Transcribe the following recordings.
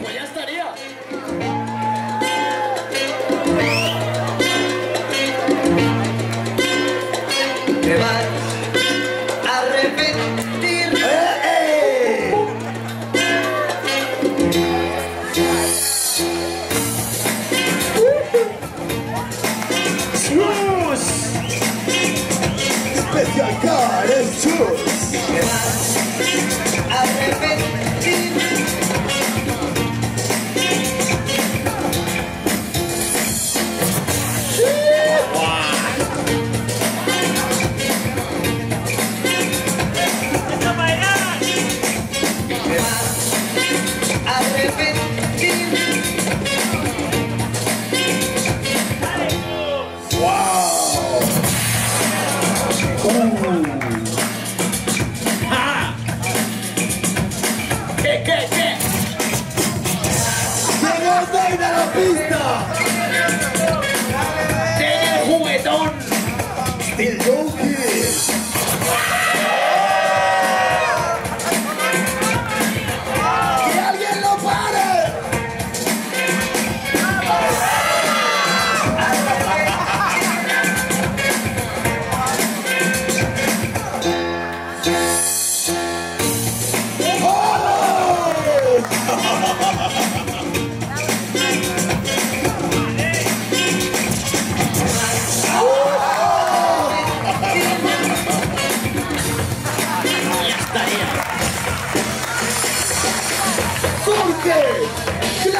Pues ya estaría. Te vas a arrepentir. ¡Eh, eh! ¡Chus! Special Car es Chus. Te vas pista!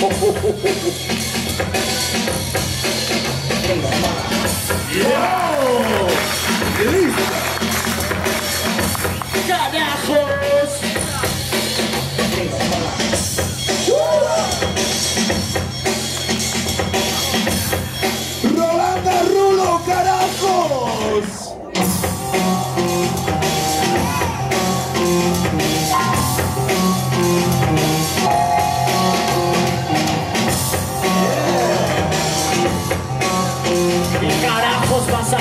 Car. Music baby boy. ¡Carajos! Carajos vas a?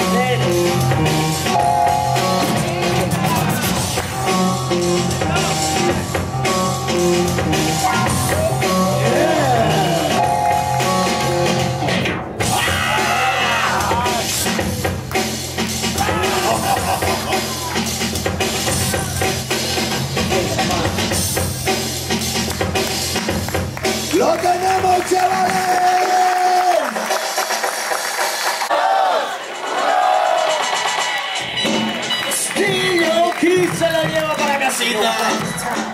see that.